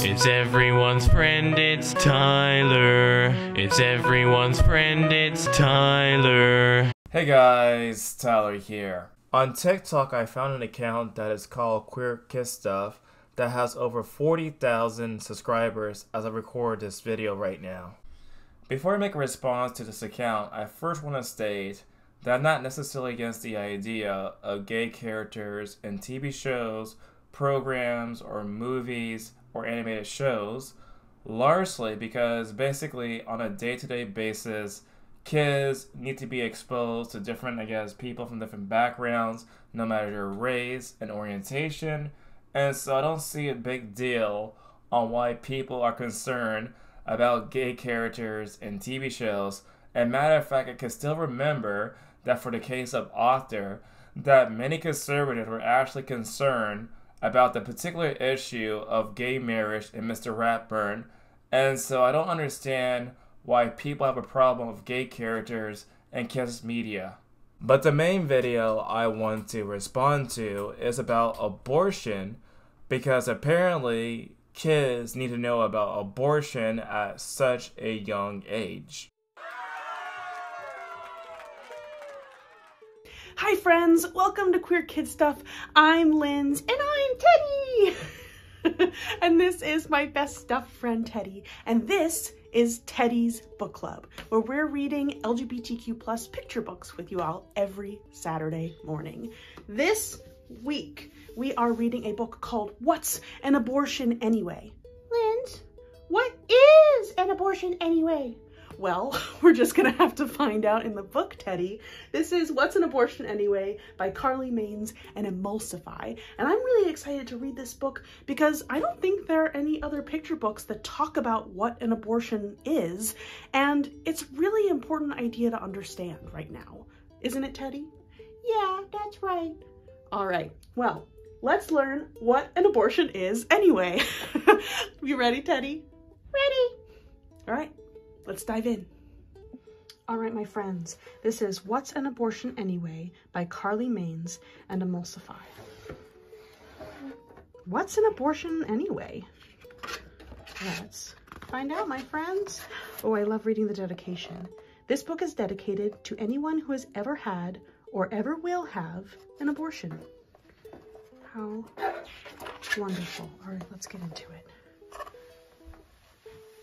It's everyone's friend, it's Tyler. It's everyone's friend, it's Tyler. Hey guys, Tyler here. On TikTok, I found an account that is called Queer Kid Stuff that has over 40,000 subscribers as I record this video right now. Before I make a response to this account, I first want to state that I'm not necessarily against the idea of gay characters in TV shows, programs, or movies or animated shows, largely because basically on a day to day basis, kids need to be exposed to different, I guess, people from different backgrounds, no matter their race and orientation. And so I don't see a big deal on why people are concerned about gay characters in TV shows. And matter of fact, I can still remember that for the case of Arthur, that many conservatives were actually concerned about the particular issue of gay marriage in Mr. Ratburn. And so I don't understand why people have a problem with gay characters in kids media. But the main video I want to respond to is about abortion because apparently kids need to know about abortion at such a young age. Hi friends, welcome to Queer Kid Stuff. I'm Lindz and I'm Teddy. and this is my best stuff friend Teddy. And this is Teddy's Book Club, where we're reading LGBTQ plus picture books with you all every Saturday morning. This week, we are reading a book called What's an Abortion Anyway? Lindz, what is an abortion anyway? Well, we're just gonna have to find out in the book, Teddy. This is What's an Abortion Anyway by Carly Manion and Emulsify. And I'm really excited to read this book because I don't think there are any other picture books that talk about what an abortion is. And it's really important idea to understand right now. Isn't it, Teddy? Yeah, that's right. All right, well, let's learn what an abortion is anyway. you ready, Teddy? Ready. All right, let's dive in. All right, my friends, this is What's an Abortion Anyway by Carly Manion and Emulsify. What's an abortion anyway? Let's find out, my friends. Oh, I love reading the dedication. This book is dedicated to anyone who has ever had or ever will have an abortion. How wonderful. All right, let's get into it.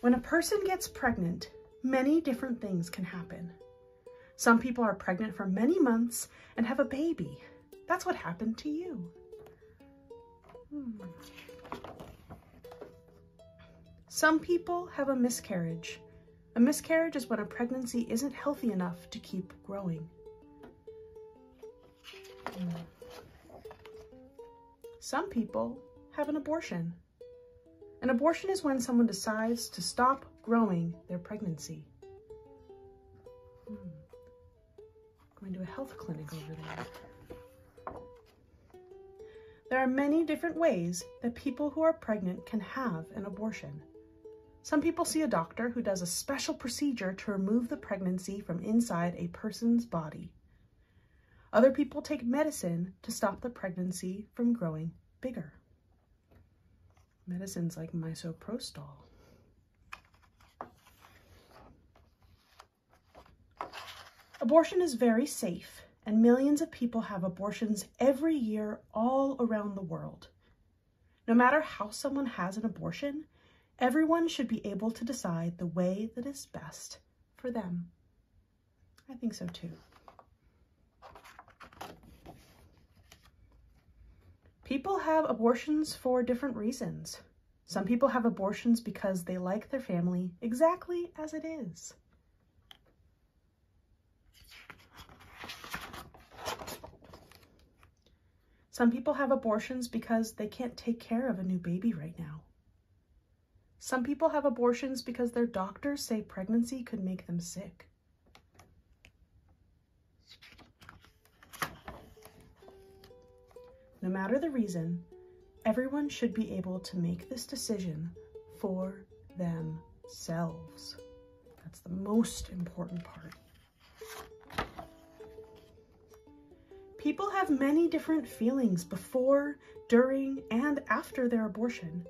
When a person gets pregnant, many different things can happen. Some people are pregnant for many months and have a baby. That's what happened to you. Hmm. Some people have a miscarriage. A miscarriage is when a pregnancy isn't healthy enough to keep growing. Hmm. Some people have an abortion. An abortion is when someone decides to stop growing their pregnancy. Hmm. Going to a health clinic over there. There are many different ways that people who are pregnant can have an abortion. Some people see a doctor who does a special procedure to remove the pregnancy from inside a person's body. Other people take medicine to stop the pregnancy from growing bigger. Medicines like misoprostol. Abortion is very safe, and millions of people have abortions every year all around the world. No matter how someone has an abortion, everyone should be able to decide the way that is best for them. I think so too. People have abortions for different reasons. Some people have abortions because they like their family exactly as it is. Some people have abortions because they can't take care of a new baby right now. Some people have abortions because their doctors say pregnancy could make them sick. No matter the reason, everyone should be able to make this decision for themselves. That's the most important part. People have many different feelings before, during, and after their abortion.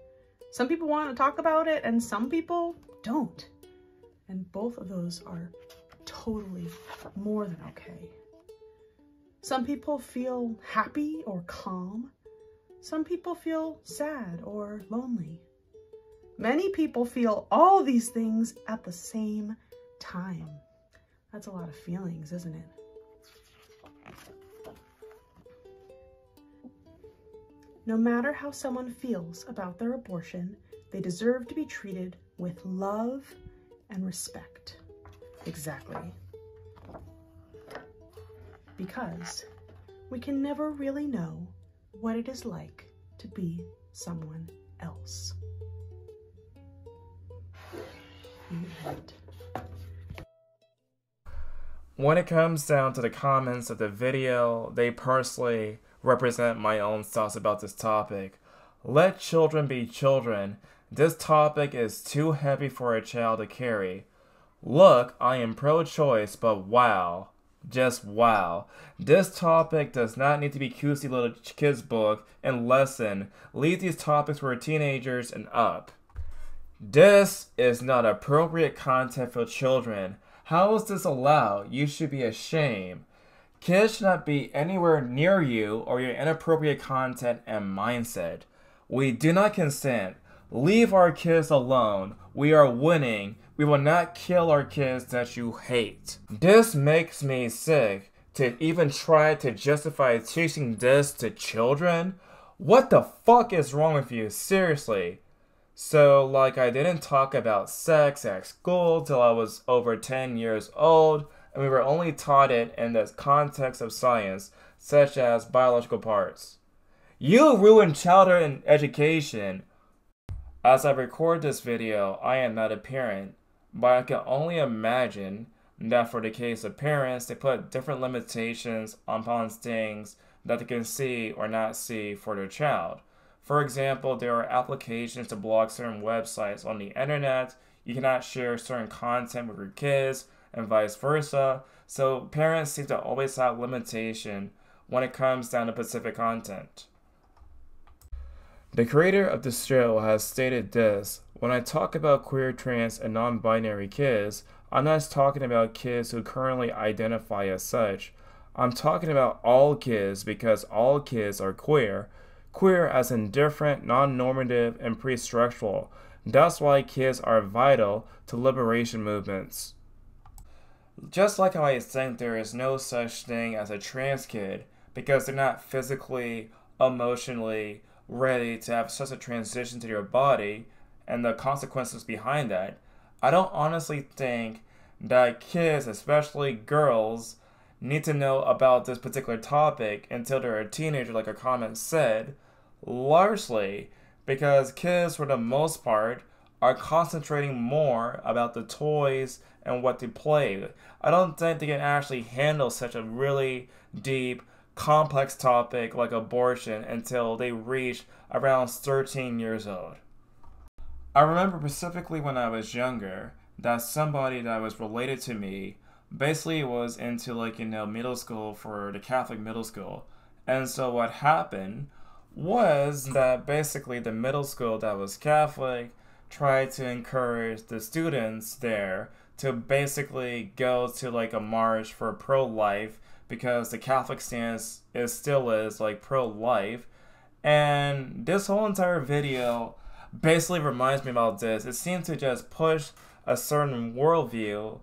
Some people want to talk about it and some people don't. And both of those are totally more than okay. Some people feel happy or calm. Some people feel sad or lonely. Many people feel all these things at the same time. That's a lot of feelings, isn't it? No matter how someone feels about their abortion, they deserve to be treated with love and respect. Exactly. Because we can never really know what it is like to be someone else. When it comes down to the comments of the video, they personally represent my own thoughts about this topic. Let children be children. This topic is too heavy for a child to carry. Look, I am pro choice, but wow. Just wow. This topic does not need to be cutesy little kids' book and lesson. Leave these topics for teenagers and up. This is not appropriate content for children. How is this allowed? You should be ashamed. Kids should not be anywhere near you or your inappropriate content and mindset. We do not consent. Leave our kids alone. We are winning. We will not kill our kids that you hate. This makes me sick to even try to justify teaching this to children. What the fuck is wrong with you? Seriously. So, like, I didn't talk about sex at school till I was over 10 years old, and we were only taught it in the context of science, such as biological parts. You ruined childhood education. As I record this video, I am not a parent, but I can only imagine that for the case of parents, they put different limitations upon things that they can see or not see for their child. For example, there are applications to block certain websites on the internet. You cannot share certain content with your kids and vice versa. So parents seem to always have limitation when it comes down to specific content. The creator of the show has stated this When I talk about queer, trans, and non binary kids, I'm not talking about kids who currently identify as such. I'm talking about all kids because all kids are queer, queer as in different, non normative, and pre structural. That's why kids are vital to liberation movements. Just like how I think there is no such thing as a trans kid because they're not physically, emotionally ready to have such a transition to their body and the consequences behind that, I don't honestly think that kids, especially girls, need to know about this particular topic until they're a teenager, like a comment said, largely because kids, for the most part, are concentrating more about the toys and what they play. I don't think they can actually handle such a really deep, complex topic like abortion until they reach around 13 years old. I remember specifically when I was younger that somebody that was related to me basically was into like you know middle school for the Catholic middle school. And so what happened was that basically the middle school that was Catholic tried to encourage the students there to basically go to like a march for pro life because the Catholic stance is still is like pro life. And this whole entire video basically reminds me about this. It seems to just push a certain worldview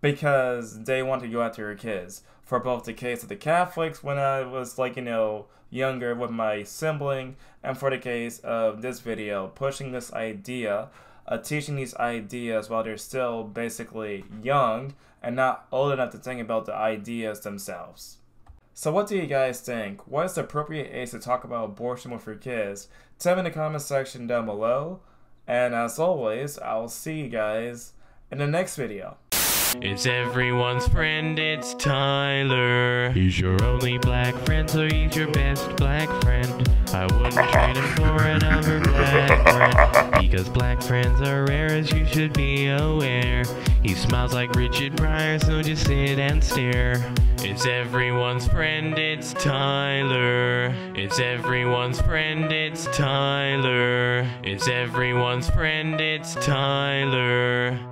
because they want to go after your kids. For both the case of the Catholics when I was like, you know, younger with my sibling, and for the case of this video, pushing this idea, uh, teaching these ideas while they're still basically young and not old enough to think about the ideas themselves. So what do you guys think? What is the appropriate age to talk about abortion with your kids? Tell me in the comment section down below. And as always, I'll see you guys in the next video. It's everyone's friend, it's Tyler. He's your only black friend, so he's your best black friend. I wouldn't trade him for another black friend because black friends are rare as you should be aware. He smiles like Richard Pryor, so just sit and stare. It's everyone's friend, it's Tyler. It's everyone's friend, it's Tyler. It's everyone's friend, it's Tyler.